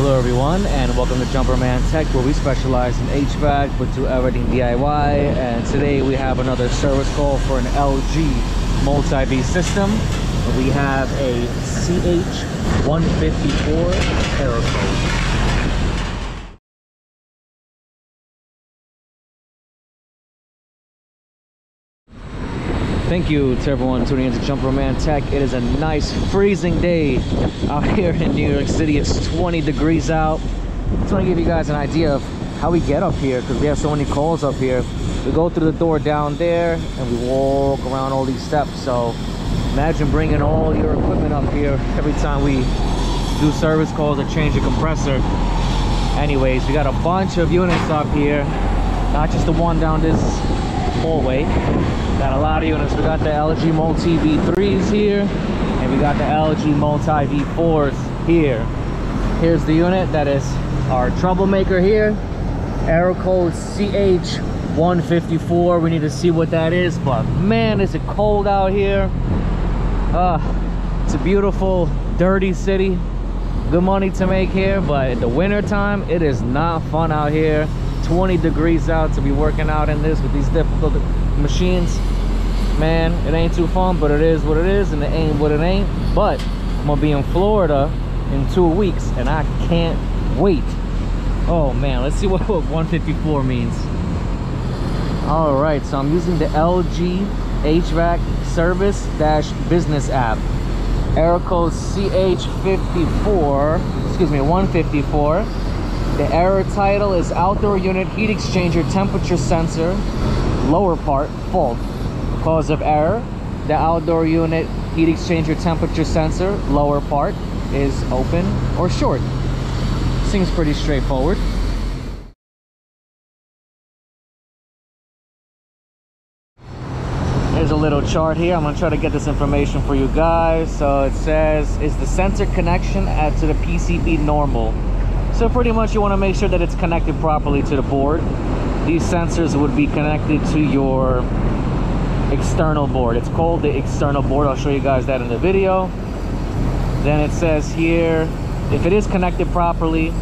Hello everyone and welcome to Jumperman Tech where we specialize in HVAC but do everything DIY and today we have another service call for an LG multi-V system. We have a CH154 error code. Thank you to everyone tuning into Jumperman Tech. It is a nice freezing day out here in New York City. It's 20 degrees out. Just want to give you guys an idea of how we get up here because we have so many calls up here. We go through the door down there and we walk around all these steps. So imagine bringing all your equipment up here every time we do service calls or change a compressor. Anyways, we got a bunch of units up here, not just the one down this hallway. Got a lot of units. We got the LG Multi V3s here, and we got the LG Multi V4s here. Here's the unit that is our troublemaker here. error code CH154. We need to see what that is, but man, is it cold out here. Uh, it's a beautiful, dirty city. Good money to make here, but in the winter time, it is not fun out here. 20 degrees out to be working out in this with these difficult machines. Man it ain't too fun but it is what it is and it ain't what it ain't. But i'm gonna be in florida in two weeks and i can't wait. Oh man let's see what, what 154 means. All right so i'm using the lg hvac service dash business app. error code ch54 excuse me 154 the error title is outdoor unit heat exchanger temperature sensor lower part fault cause of error the outdoor unit heat exchanger temperature sensor lower part is open or short seems pretty straightforward There's a little chart here. I'm gonna try to get this information for you guys. So it says, is the sensor connection at to the PCB normal? So pretty much you wanna make sure that it's connected properly to the board. These sensors would be connected to your external board. It's called the external board. I'll show you guys that in the video. Then it says here, if it is connected properly,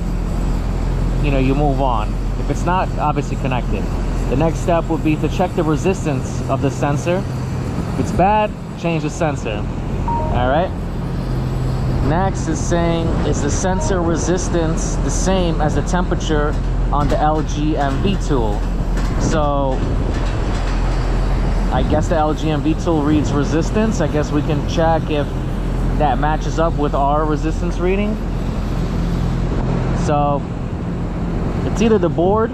you know, you move on. If it's not, obviously connected. The next step would be to check the resistance of the sensor. If it's bad, change the sensor. All right. Next is saying, is the sensor resistance the same as the temperature on the LG MV tool? So I guess the LG MV tool reads resistance. I guess we can check if that matches up with our resistance reading. So it's either the board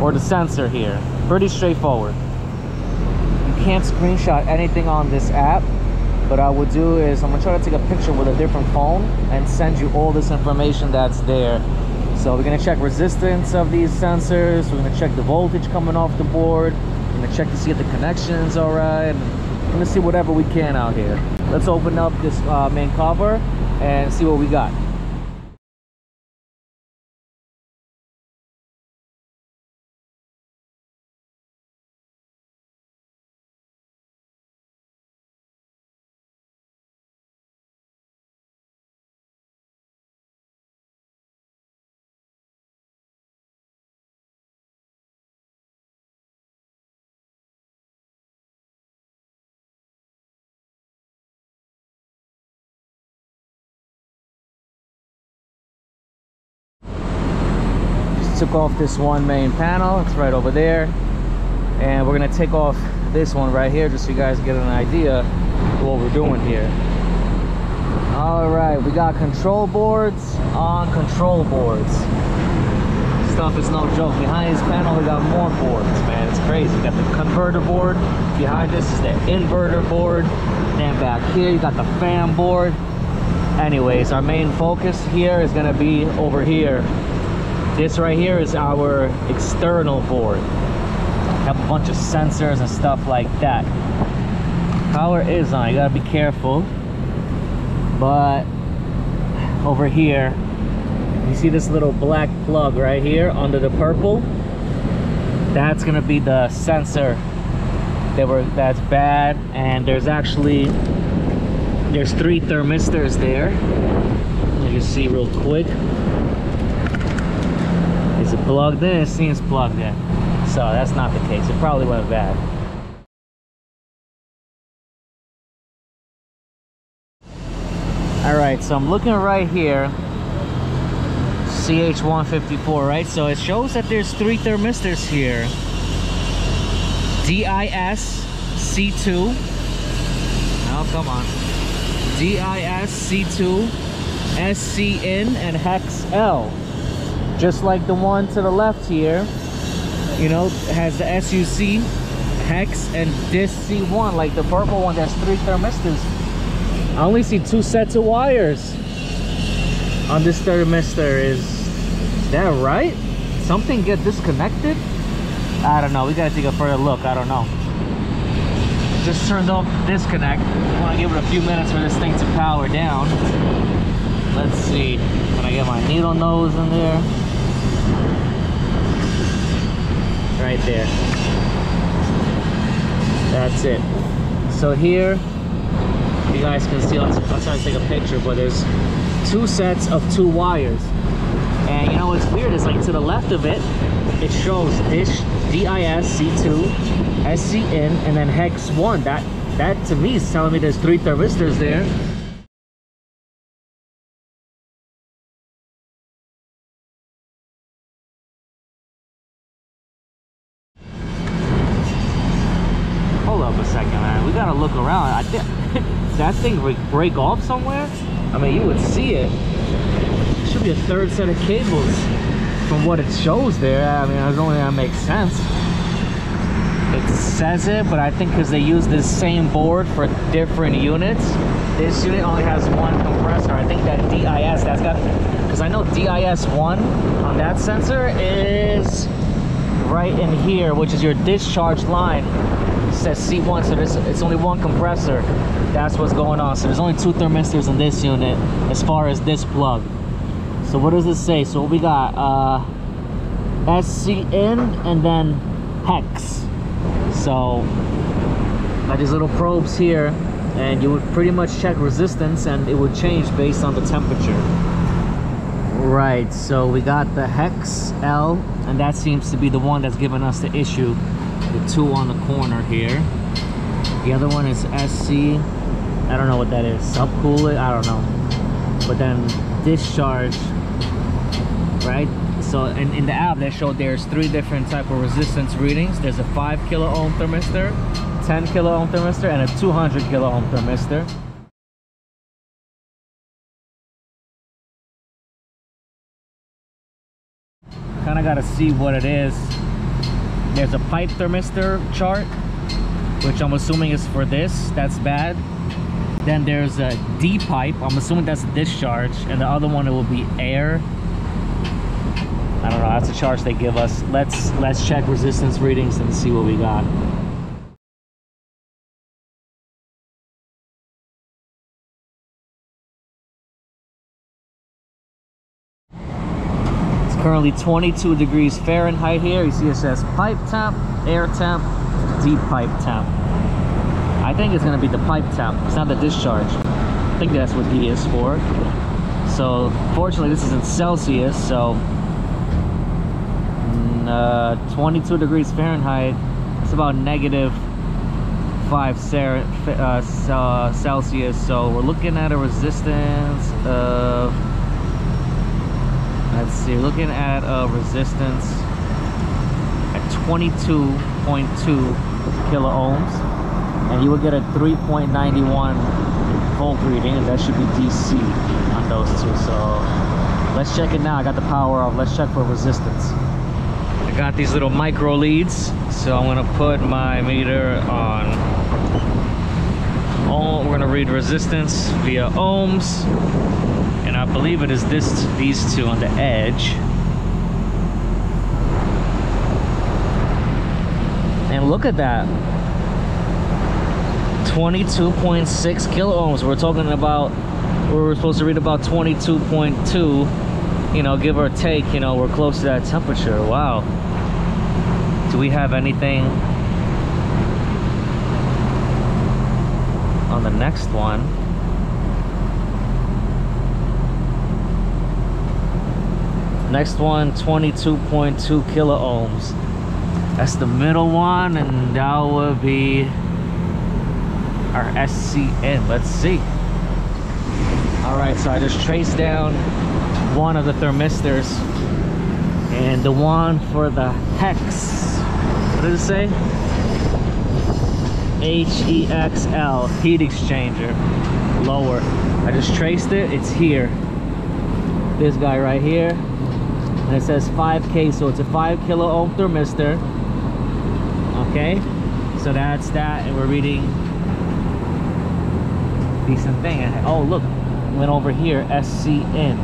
or the sensor here. Pretty straightforward. You can't screenshot anything on this app. But I would do is I'm gonna try to take a picture with a different phone and send you all this information that's there. So we're gonna check resistance of these sensors. We're gonna check the voltage coming off the board. We're gonna check to see if the connection's all right. We're gonna see whatever we can out here. Let's open up this uh, main cover and see what we got. Took off this one main panel it's right over there. And we're gonna take off this one right here just so you guys get an idea of what we're doing here. All right we got control boards on control boards. Stuff is no joke. Behind this panel we got more boards man. It's crazy. We got the converter board. Behind this is the inverter board. Then back here you got the fan board. Anyways our main focus here is going to be over here this right here is our external board. Have a bunch of sensors and stuff like that. Power is on you gotta be careful. But over here you see this little black plug right here under the purple? That's gonna be the sensor that were that's bad and there's actually there's three thermistors there. You can see real quick. Is it plugged in? It seems plugged in. So that's not the case. It probably went bad. All right, so I'm looking right here. CH154, right? So it shows that there's three thermistors here. DIS C2. Oh, come on. DIS C2, SCN, and Hex L. Just like the one to the left here, you know, has the SUC, Hex, and this C1, like the purple one that's three thermistors. I only see two sets of wires on this thermistor. Is that right? Something get disconnected? I don't know. We gotta take a further look. I don't know. Just turned off disconnect. I want to give it a few minutes for this thing to power down. Let's see. Can I get my needle nose in there? Right there. That's it. So here you guys can see, I'll, I'll try to take a picture, but there's two sets of two wires. And you know what's weird is like to the left of it, it shows dish DIS C2, SCN, and then hex 1. That that to me is telling me there's three thermistors there. Break, off somewhere? I mean, you would see it. Should be a third set of cables from what it shows there. I mean, I only that makes sense. It says it, but I think because they use the same board for different units, this unit only has one compressor. I think that DIS, that's got, because I know DIS1 on that sensor is right in here, which is your discharge line says C1, so there's, it's only one compressor. That's what's going on. So there's only two thermistors in this unit as far as this plug. So what does this say? So we got uh, SCN and then hex. So got these little probes here and you would pretty much check resistance and it would change based on the temperature. Right, so we got the hex L and that seems to be the one that's giving us the issue the two on the corner here. The other one is SC I don't know what that is. Subcooler I don't know. But then discharge right? So in, in the app they showed there's three different type of resistance readings. There's a 5 kilo ohm thermistor 10 kilo ohm thermistor and a 200 kilo ohm thermistor. Kind of got to see what it is there's a pipe thermistor chart which i'm assuming is for this. That's bad. Then there's a d pipe i'm assuming that's discharge and the other one it will be air. I don't know that's the charge they give us. Let's let's check resistance readings and see what we got currently 22 degrees Fahrenheit here. You see it says pipe temp, air temp, D pipe temp. I think it's to be the pipe temp. It's not the discharge. I think that's what D is for. So fortunately this is in Celsius, so mm, uh, 22 degrees Fahrenheit. It's about negative 5 uh, Celsius. So we're looking at a resistance of let's see looking at a resistance at 22.2 kilo ohms. And you will get a 3.91 volt reading and that should be DC on those two. So let's check it now. I got the power off. Let's check for resistance. I got these little micro leads. So I'm gonna put my meter on oh we're gonna read resistance via ohms and I believe it is this these two on the edge. And look at that. 22.6 kilo ohms. We're talking about we are supposed to read about 22.2 you know give or take you know we're close to that temperature. Wow. Do we have anything on the next one Next one, 22.2 kilo ohms. That's the middle one, and that would be our SCN. Let's see. All right, so I just traced down one of the thermistors and the one for the hex. What does it say? HEXL, heat exchanger, lower. I just traced it, it's here. This guy right here. And it says 5K, so it's a 5 kilo ohm thermistor. Okay, so that's that, and we're reading decent thing. Oh, look, went over here, SCN.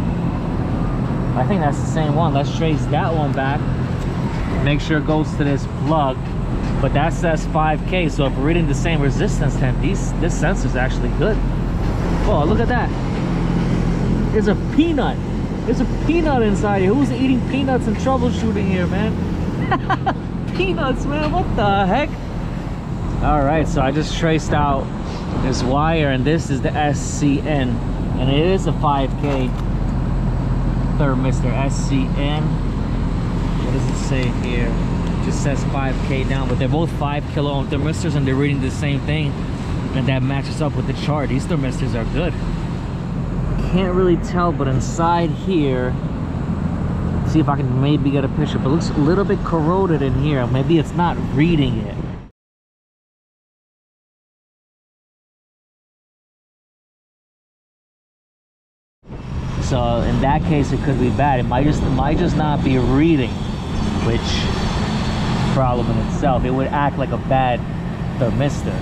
I think that's the same one. Let's trace that one back. Make sure it goes to this plug. But that says 5K, so if we're reading the same resistance, then these, this sensor is actually good. Oh, look at that. it's a peanut. There's a peanut inside here. Who's eating peanuts and troubleshooting here, man? peanuts, man. What the heck? All right, so I just traced out this wire, and this is the SCN. And it is a 5K thermistor SCN. What does it say here? It just says 5K down, but they're both 5 kilo ohm thermistors, and they're reading the same thing. And that matches up with the chart. These thermistors are good can't really tell but inside here see if I can maybe get a picture but it looks a little bit corroded in here. Maybe it's not reading it. So in that case it could be bad. It might just it might just not be reading which problem in itself. It would act like a bad thermistor.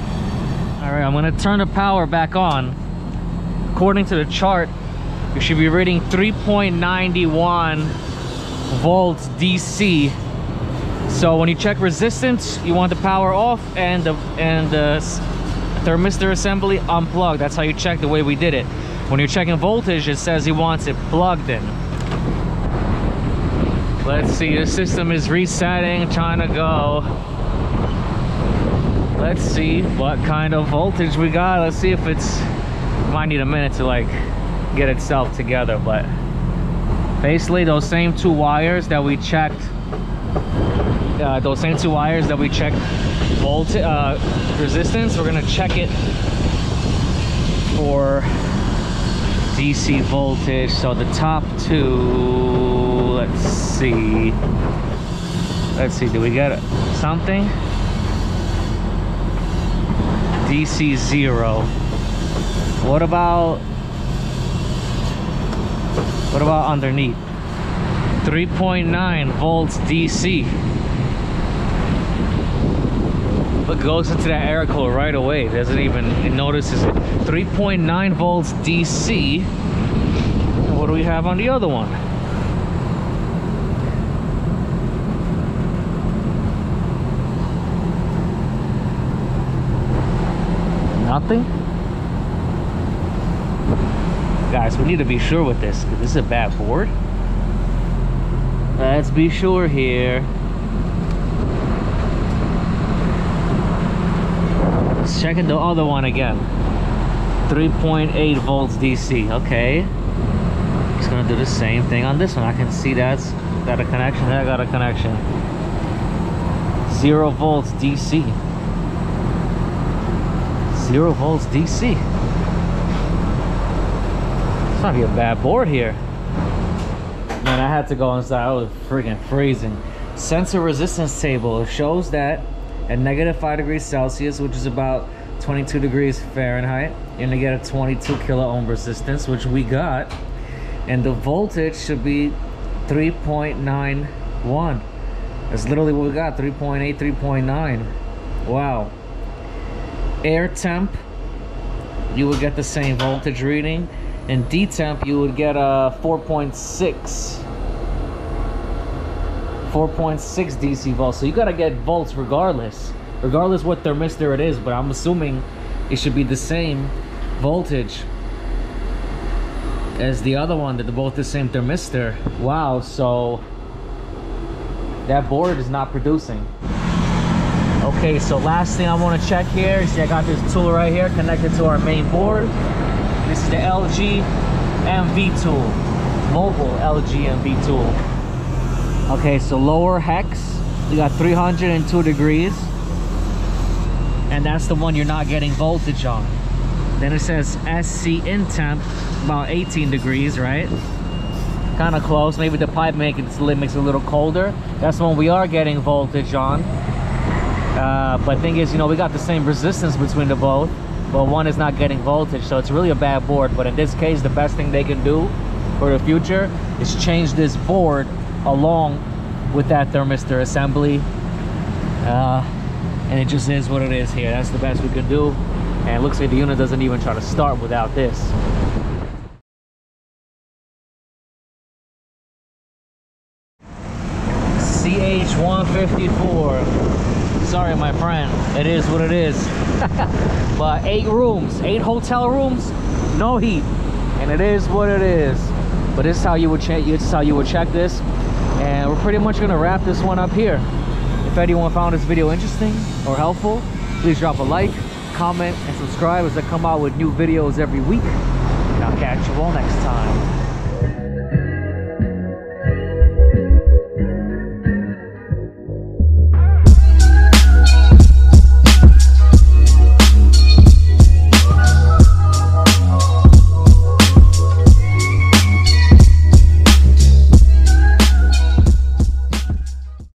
All right i'm to turn the power back on. According to the chart you should be reading 3.91 volts DC so when you check resistance you want the power off and the and the thermistor assembly unplugged. That's how you check the way we did it. When you're checking voltage it says he wants it plugged in. Let's see the system is resetting trying to go. Let's see what kind of voltage we got. Let's see if it's might need a minute to like get itself together but basically those same two wires that we checked uh, those same two wires that we checked voltage uh, resistance we're gonna check it for DC voltage. So the top two let's see. Let's see do we get something? DC zero. What about what about underneath? 3.9 volts DC but goes into that air cooler right away. Doesn't even it notices it. 3.9 volts DC what do we have on the other one? Nothing guys we need to be sure with this. This is a bad board. Let's be sure here. Let's check the other one again. 3.8 volts DC okay. Just gonna do the same thing on this one. I can see that's got a connection that got a connection. Zero volts DC zero volts DC not even a bad board here. Man, I had to go inside. I was freaking freezing. Sensor resistance table shows that at negative 5 degrees Celsius, which is about 22 degrees Fahrenheit, you're gonna get a 22 kilo ohm resistance, which we got. And the voltage should be 3.91. That's literally what we got, 3.8, 3.9. Wow. Air temp, you would get the same voltage reading in detemp you would get a 4.6 4.6 DC volts so you gotta get volts regardless regardless what thermistor it is but I'm assuming it should be the same voltage as the other one that they're both the same thermistor. Wow so that board is not producing. Okay so last thing I want to check here is I got this tool right here connected to our main board this is the LG MV tool, mobile LG MV tool. Okay, so lower hex, you got 302 degrees. And that's the one you're not getting voltage on. Then it says SC in temp, about 18 degrees, right? Kind of close. Maybe the pipe makes it, makes it a little colder. That's the one we are getting voltage on. Uh, but thing is, you know, we got the same resistance between the both, but one is not getting voltage, so it's really a bad board. But in this case, the best thing they can do for the future is change this board along with that thermistor assembly. Uh, and it just is what it is here. That's the best we can do. And it looks like the unit doesn't even try to start without this. CH154. Sorry, my friend. It is what it is. but eight rooms, eight hotel rooms, no heat. And it is what it is. But this is how you would check this is how you would check this. And we're pretty much gonna wrap this one up here. If anyone found this video interesting or helpful, please drop a like, comment, and subscribe as I come out with new videos every week. And I'll catch you all next time.